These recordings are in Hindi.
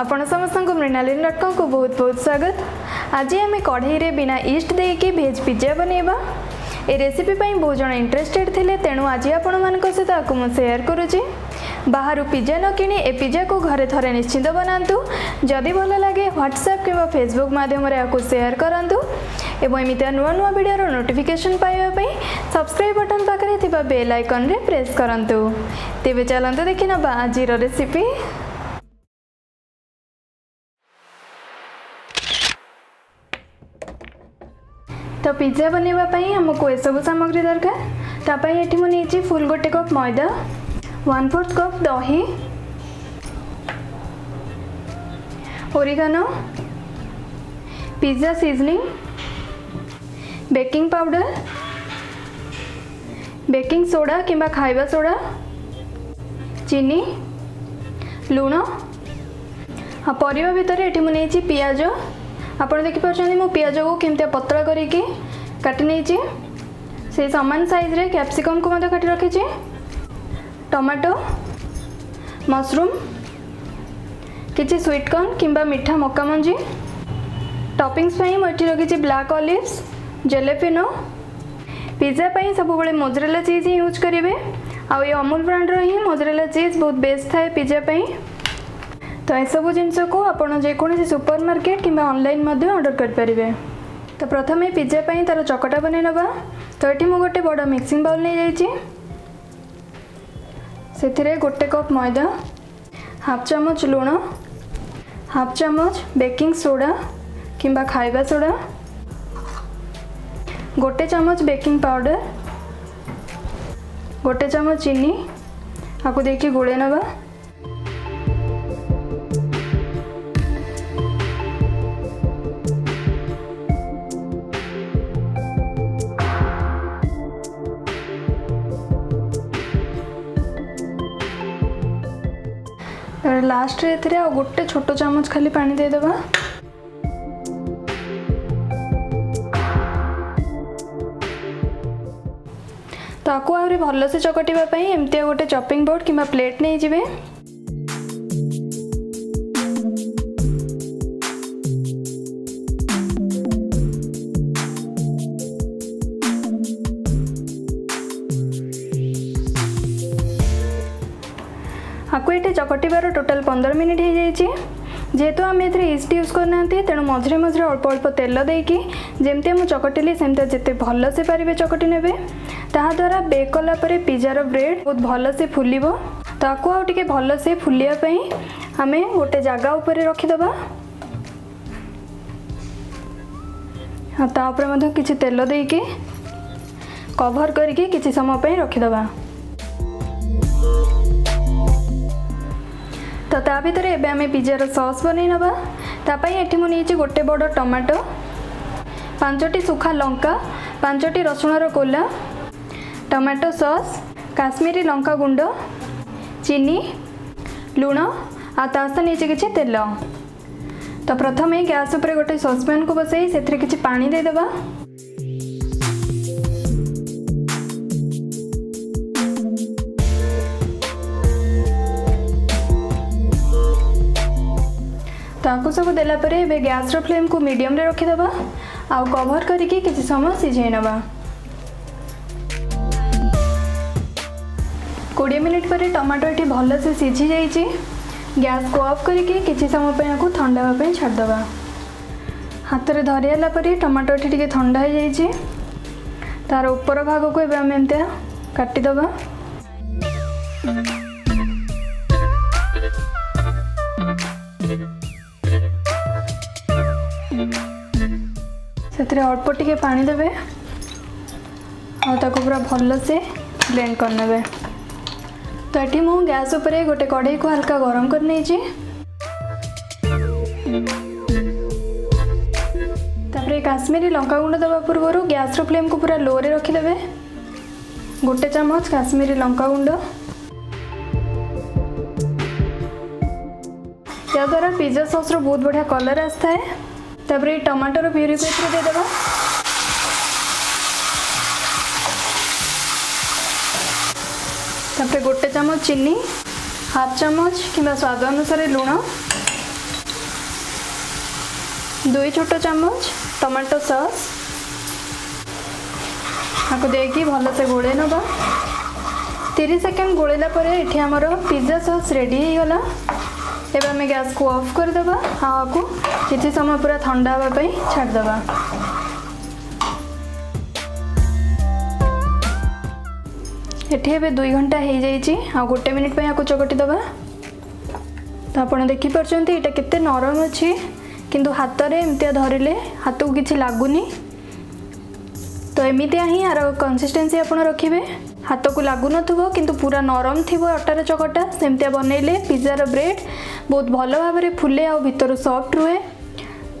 ଆପଣ ସମସ୍ତଙ୍କୁ ମୃଣାଲିନ ଡଟ୍ କମ୍କୁ ବହୁତ ବହୁତ ସ୍ୱାଗତ ଆଜି ଆମେ କଢ଼େଇରେ ବିନା ଇଷ୍ଟ ଦେଇକି ଭେଜ୍ ପିଜ୍ଜା ବନେଇବା ଏ ରେସିପି ପାଇଁ ବହୁ ଜଣ ଇଣ୍ଟରେଷ୍ଟେଡ଼ ଥିଲେ ତେଣୁ ଆଜି ଆପଣମାନଙ୍କ ସହିତ ଆକୁ ମୁଁ ସେୟାର କରୁଛି ବାହାରୁ ପିଜ୍ଜା ନ କିଣି ଏ ପିଜ୍ଜାକୁ ଘରେ ଥରେ ନିଶ୍ଚିନ୍ତ ବନାନ୍ତୁ ଯଦି ଭଲ ଲାଗେ ହ୍ୱାଟ୍ସଆପ୍ କିମ୍ବା ଫେସବୁକ୍ ମାଧ୍ୟମରେ ଏହାକୁ ସେୟାର କରନ୍ତୁ ଏବଂ ଏମିତିଆ ନୂଆ ନୂଆ ଭିଡ଼ିଓର ନୋଟିଫିକେସନ୍ ପାଇବା ପାଇଁ ସବସ୍କ୍ରାଇବ୍ ବଟନ୍ ପାଖରେ ଥିବା ବେଲ୍ ଆଇକନ୍ରେ ପ୍ରେସ୍ କରନ୍ତୁ ତେବେ ଚାଲନ୍ତୁ ଦେଖିନେବା ଆଜିର ରେସିପି तो पिज्जा बनवाई आम को सब सामग्री दरकार तापी मुझे फुल गोटे cup maida one fourth cup दही oregano pizza seasoning baking powder baking soda कि खावा सोडा चीनी लुण पर भितर ये मुझे पिज ଆପଣ ଦେଖିପାରୁଛନ୍ତି ମୁଁ ପିଆଜକୁ କେମିତିଆ ପତଳା କରିକି କାଟି ନେଇଛି ସେଇ ସମାନ ସାଇଜ୍ରେ କ୍ୟାପ୍ସିକମ୍କୁ ମଧ୍ୟ କାଟି ରଖିଛି ଟମାଟୋ ମସରୁମ୍ କିଛି ସୁଇଟ୍ କର୍ନ କିମ୍ବା ମିଠା ମକା ମଞ୍ଜି ଟପିଂସ୍ ପାଇଁ ମୁଁ ଏଠି ରଖିଛି ବ୍ଲାକ୍ ଅଲିଭ୍ସ ଜେଲେପିନୋ ପିଜ୍ଜା ପାଇଁ ସବୁବେଳେ ମୋଜରେଲା ଚିଜ୍ ହିଁ ୟୁଜ୍ କରିବେ ଆଉ ଏ ଅମୁଲ ବ୍ରାଣ୍ଡର ହିଁ ମୋଜରେଲା ଚିଜ୍ ବହୁତ ବେଷ୍ଟ ଥାଏ ପିଜ୍ଜା ପାଇଁ ତ ଏସବୁ ଜିନିଷକୁ ଆପଣ ଯେକୌଣସି ସୁପର ମାର୍କେଟ୍ କିମ୍ବା ଅନଲାଇନ୍ ମଧ୍ୟ ଅର୍ଡ଼ର କରିପାରିବେ ତ ପ୍ରଥମେ ପିଜ୍ଜା ପାଇଁ ତା'ର ଚକଟା ବନେଇ ନେବା ତ ଏଠି ମୁଁ ଗୋଟେ ବଡ଼ ମିକ୍ସିଂ ବାଉଲ୍ ନେଇଯାଇଛି ସେଥିରେ ଗୋଟେ କପ୍ ମଇଦା ହାଫ୍ ଚାମଚ ଲୁଣ ହାଫ୍ ଚାମଚ ବେକିଂ ସୋଡ଼ା କିମ୍ବା ଖାଇବା ସୋଡ଼ା ଗୋଟେ ଚାମଚ ବେକିଂ ପାଉଡ଼ର ଗୋଟେ ଚାମଚ ଚିନି ଆକୁ ଦେଇକି ଗୋଳେଇ ନେବା ଲାଷ୍ଟରେ ଏଥିରେ ଆଉ ଗୋଟେ ଛୋଟ ଚାମଚ ଖାଲି ପାଣି ଦେଇଦେବା ତାକୁ ଆହୁରି ଭଲସେ ଚକଟିବା ପାଇଁ ଏମିତିଆ ଗୋଟେ ଚପିଂ ବୋର୍ଡ଼ କିମ୍ବା ପ୍ଲେଟ୍ ନେଇଯିବେ କାଟିବାର ଟୋଟାଲ୍ ପନ୍ଦର ମିନିଟ୍ ହୋଇଯାଇଛି ଯେହେତୁ ଆମେ ଏଥିରେ ଇଷ୍ଟ ୟୁଜ୍ କରିନାହାନ୍ତି ତେଣୁ ମଝିରେ ମଝିରେ ଅଳ୍ପ ଅଳ୍ପ ତେଲ ଦେଇକି ଯେମିତି ମୁଁ ଚକଟିଲି ସେମିତି ଯେତେ ଭଲସେ ପାରିବେ ଚକଟି ନେବେ ତାହାଦ୍ୱାରା ବେକ୍ କଲା ପରେ ପିଜାର ବ୍ରେଡ଼୍ ବହୁତ ଭଲସେ ଫୁଲିବ ତାକୁ ଆଉ ଟିକେ ଭଲସେ ଫୁଲିବା ପାଇଁ ଆମେ ଗୋଟେ ଜାଗା ଉପରେ ରଖିଦେବା ତା ଉପରେ ମଧ୍ୟ କିଛି ତେଲ ଦେଇକି କଭର କରିକି କିଛି ସମୟ ପାଇଁ ରଖିଦେବା ତା ଭିତରେ ଏବେ ଆମେ আমি ସସ୍ ବନେଇ ନେବା ତା ପାଇଁ ଏଠି ମୁଁ ନେଇଛି গোটে ବଡ଼ ଟମାଟୋ ପାଞ୍ଚଟି ଶୁଖା ଲଙ୍କା ପାଞ୍ଚଟି ରସୁଣର କୋଲା ଟମାଟୋ ସସ୍ କାଶ୍ମୀରୀ ଲଙ୍କା ଗୁଣ୍ଡ ଚିନି ଲୁଣ ଆଉ ତା ସହିତ ନେଇଛି କିଛି ତେଲ ତ ପ୍ରଥମେ ଗ୍ୟାସ୍ ଉପରେ ଗୋଟେ ସସ୍ପ୍ୟାନ୍କୁ ବସାଇ ସେଥିରେ କିଛି ପାଣି ଦେଇଦେବା को सब देलापर ए गैस र्लेम को मीडियम रे रखिदे आवर करके समय सीझे नवा कोड़े मिनिट पर टमाटो ये भलसे सीझी जा गैस को अफ कर समय पर थंडा होगा छाड़द हाथ में धरीगला टमाटो टी थाई तार ऊपर भाग को काटिदबा अल्प टिके पा पूरा आक भलसे ब्लेंड करे तो ये मुझे गैस उपर गोटे कड़ई को हल्का गरम कर काश्मीरी लंका गुंड दे पूर्व गैस फ्लेम को पूरा लोरे रखिदे गोटे चमच काश्मीरी लंका गुंड यादारा पिज्जा सस्र बहुत बढ़िया कलर आए তাপরে টমাটোর পিউরিকু এর দিয়ে তাপরে গোটে চামচ চিনি হাফ চামচ কিংবা স্বাদ অনুসারে লুণ দুই ছোট চামচ টমাটো সস ତାକୁ ଦେଇକି ଭଲସେ ଗୋଳେଇ ନେବା ତିରିଶ ସେକେଣ୍ଡ ଗୋଳେଇଲା ପରେ ଏଠି ଆମର ପିଜ୍ଜା ସସ୍ ରେଡ଼ି ହେଇଗଲା এবার আমি গ্যাসকে অফ করে দেবা হাওয়াকে কিছু সময় পুরা থা হওয়া ছাড় দেবা এটি এবার দুই ঘন্টা হয়ে যাই আোটে মিনিট আপনি চকটি দেবা তো আপনার দেখিপারছেন এটা কেতে নরম অছি কিন্তু হাতরে এমতি ধরলে হাতকু কিছু লাগুনি তো এমিতিয়া হি আর কনসিষ্টেন্সি আপনার রখবে ହାତକୁ ଲାଗୁନଥିବ କିନ୍ତୁ ପୁରା ନରମ ଥିବ ଅଟାର ଚକଟା ସେମିତିଆ ବନେଇଲେ ପିଜାର ବ୍ରେଡ୍ ବହୁତ ଭଲ ଭାବରେ ଫୁଲେ ଆଉ ଭିତରୁ ସଫ୍ଟ ରୁହେ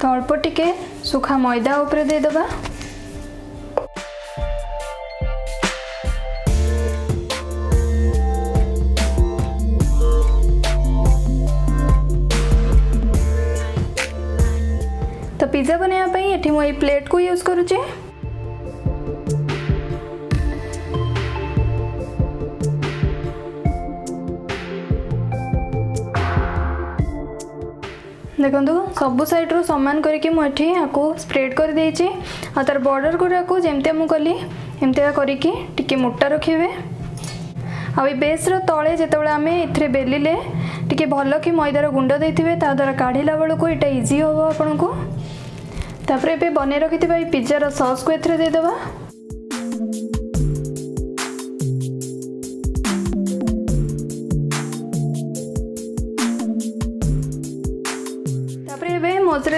ତ ଅଳ୍ପ ଟିକେ ଶୁଖା ମଇଦା ଉପରେ ଦେଇଦେବା ତ ପିଜା ବନେଇବା ପାଇଁ ଏଠି ମୁଁ ଏଇ ପ୍ଲେଟ୍କୁ ୟୁଜ୍ କରୁଛି দেখুন সবু সাইড্রু সমান করি মু এটি আকু স্প্রেড করে দিয়েছি আর তার বর্ডর গুড়াক যেমতি মু কলি এমতি করিকি টিকি মোটা রখিবে ଆଉ ଏଇ ବେସ୍ର ତଳେ ଯେତେବେଳେ ଆମେ ଏଥିରେ ବେଲିଲେ ଟିକେ ଭଲ କି ମଇଦାର ଗୁଣ୍ଡ ଦେଇଥିବେ ତା ଦ୍ୱାରା କାଢ଼ିଲା ବେଳକୁ ଏଇଟା ଇଜି ହେବ ଆପଣଙ୍କୁ ତାପରେ ଏବେ ବନେଇ ରଖିଥିବା ଏଇ ପିଜାର ସସ୍କୁ ଏଥିରେ ଦେଇଦେବା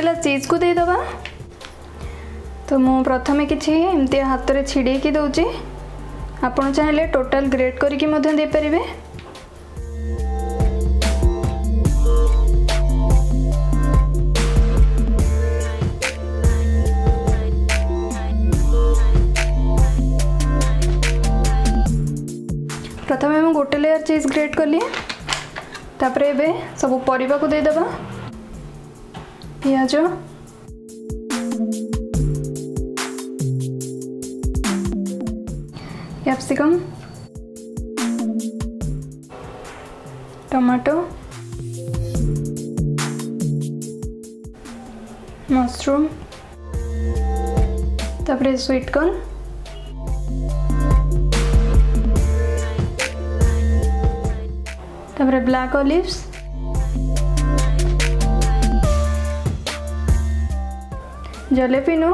ଥିଲା ଚିଜ୍କୁ ଦେଇଦେବା ତ ମୁଁ ପ୍ରଥମେ କିଛି ଏମିତି ହାତରେ ଛିଡ଼େଇକି ଦେଉଛି ଆପଣ ଚାହିଁଲେ ଟୋଟାଲ୍ ଗ୍ରେଟ୍ କରିକି ମଧ୍ୟ ଦେଇପାରିବେ ପ୍ରଥମେ ମୁଁ ଗୋଟେ ଲେୟାର୍ ଚିଜ୍ ଗ୍ରେଟ୍ କଲି ତାପରେ ଏବେ ସବୁ ପରିବାକୁ ଦେଇଦେବା পেঁয়াজ ক্যাপসিকাম টমেটো মশরুম তারপরে সুইট কর্ন তারপরে ব্ল্যাক অলিভস जलेबी नु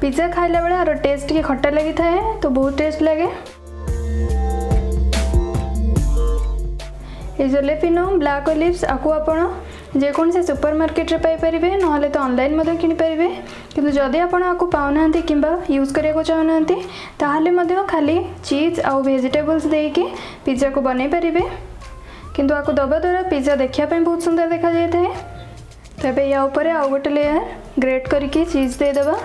पिज्जा खाला बेल टेस्ट के खट्टा लगी था तो बहुत टेस्ट लगे ये जलेबी नु ब्लाक लिप्स आपको आपड़ जेको सुपर मार्केट पारे ना तो अनलाइन किए कि जदि आपको पाँना कि यूज कराया चाहूना ताल खाली चीज आउ भेजिटेबल्स दे पिज्जा को बनई पारे किंतु आपको दबा द्वारा पिज्जा देखापी बहुत सुंदर देखा जाए तो ये या गोटे लेयर ग्रेट करके चीज दे देदेबा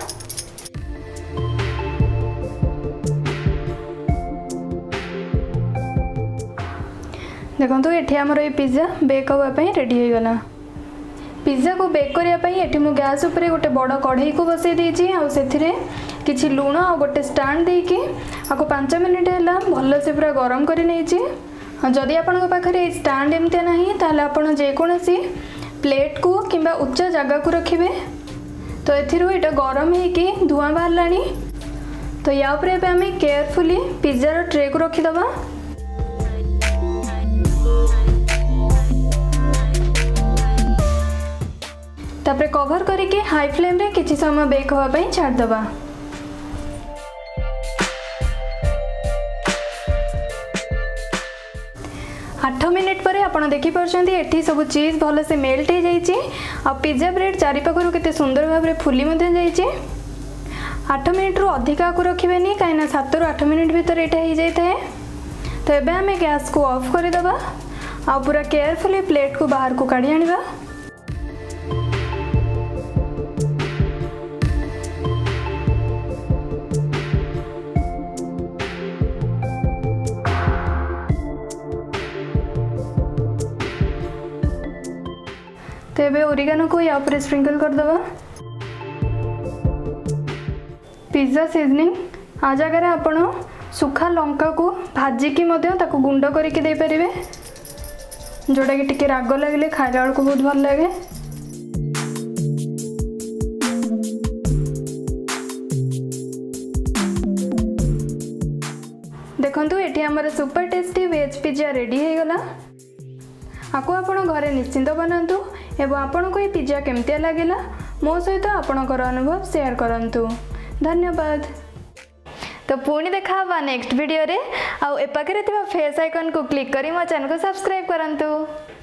देखो ये आम पिज्जा बेक हाँपी रेडीगला पिज्जा को बेक करने गैस गोटे बड़ कढ़ई को बसई आ कि लुण आ गए स्टाण दे कि आपको पांच मिनिट है से पूरा गरम कर स्टाण एमती ना तो आपसी प्लेट को किंबा उच्च जगह को रखिए ତ ଏଥିରୁ ଏଇଟା ଗରମ ହେଇକି ଧୂଆଁ ବାହାରିଲାଣି ତ ୟା ଉପରେ ଏବେ ଆମେ କେୟାରଫୁଲି ପିଜାର ଟ୍ରେକୁ ରଖିଦେବା ତାପରେ କଭର କରିକି ହାଇ ଫ୍ଲେମ୍ରେ କିଛି ସମୟ ବେକ୍ ହେବା ପାଇଁ ଛାଡ଼ିଦେବା ଆପଣ ଦେଖିପାରୁଛନ୍ତି ଏଠି ସବୁ ଚିଜ୍ ଭଲସେ ମେଲ୍ଟ ହୋଇଯାଇଛି ଆଉ ପିଜା ବ୍ରେଡ଼୍ ଚାରିପାଖରୁ କେତେ ସୁନ୍ଦର ଭାବରେ ଫୁଲି ମଧ୍ୟ ଯାଇଛି ଆଠ ମିନିଟ୍ରୁ ଅଧିକ ଆକୁ ରଖିବେନି କାହିଁକିନା ସାତରୁ ଆଠ ମିନିଟ୍ ଭିତରେ ଏଇଟା ହୋଇଯାଇଥାଏ ତ ଏବେ ଆମେ ଗ୍ୟାସ୍କୁ ଅଫ୍ କରିଦେବା ଆଉ ପୁରା କେୟାରଫୁଲି ପ୍ଲେଟ୍କୁ ବାହାରକୁ କାଢ଼ି ଆଣିବା तो ये ओरिगानो को या ऊपर स्प्रिंकल करदे पिज्जा सीजनिंग आ जगार आपण सुखा लंका को भाजिकी गुंड करके जोटा कि टी राग लगे खाइला बेलू बहुत भल लगे ଦେଖନ୍ତୁ ଏଠି ଆମର super tasty veg pizza ready ହୋଇଗଲା ଆକୁ ଆପଣ ଘରେ ନିଶ୍ଚିନ୍ତ ବନାନ୍ତୁ ଏବଂ ଆପଣଙ୍କୁ ଏହି ପିଜା କେମିତିଆ ଲାଗିଲା ମୋ ସହିତ ଆପଣଙ୍କର ଅନୁଭବ ସେୟାର କରନ୍ତୁ ଧନ୍ୟବାଦ ତ ପୁଣି ଦେଖା ହେବା ନେକ୍ସଟ ଭିଡ଼ିଓରେ ଆଉ ଏ ପାଖରେ ଥିବା ଫେସ୍ ଆଇକନ୍କୁ କ୍ଲିକ୍ କରି ମୋ ଚ୍ୟାନେଲକୁ ସବସ୍କ୍ରାଇବ୍ କରନ୍ତୁ